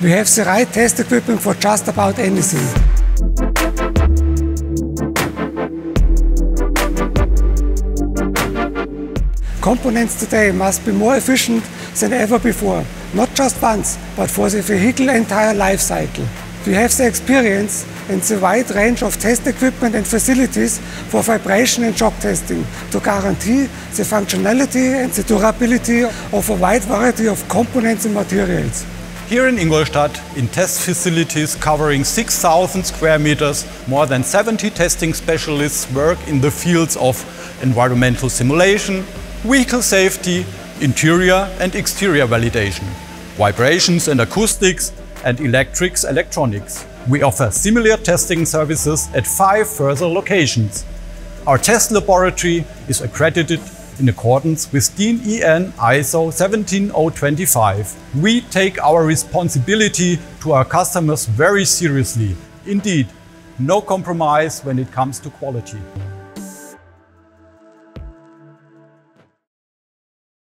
We have the right test equipment for just about anything. Components today must be more efficient than ever before, not just once, but for the vehicle entire life cycle. We have the experience and the wide range of test equipment and facilities for vibration and shock testing to guarantee the functionality and the durability of a wide variety of components and materials. Here in Ingolstadt, in test facilities covering 6,000 square meters, more than 70 testing specialists work in the fields of environmental simulation, vehicle safety, interior and exterior validation, vibrations and acoustics, and electrics electronics. We offer similar testing services at five further locations. Our test laboratory is accredited in accordance with DIN EN ISO 17025. We take our responsibility to our customers very seriously. Indeed, no compromise when it comes to quality.